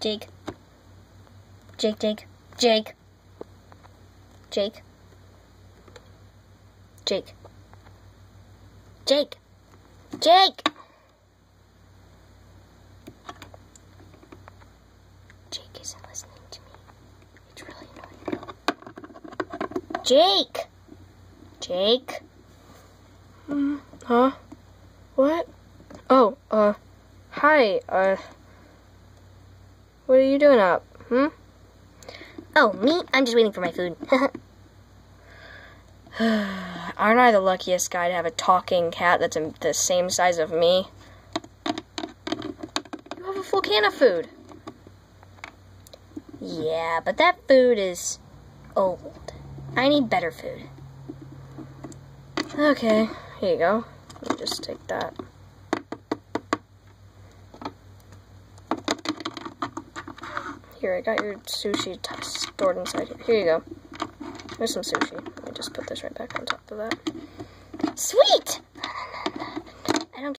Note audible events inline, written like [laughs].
Jake. Jake, Jake, Jake. Jake. Jake. Jake. Jake. Jake. Jake. Mm, huh? What? Oh, uh, hi, uh, what are you doing up? Hmm? Oh, me? I'm just waiting for my food. [laughs] Aren't I the luckiest guy to have a talking cat that's the same size of me? You have a full can of food. Yeah, but that food is old. I need better food. Okay, here you go. Just take that. Here, I got your sushi stored inside here. Here you go. There's some sushi. Let me just put this right back on top of that.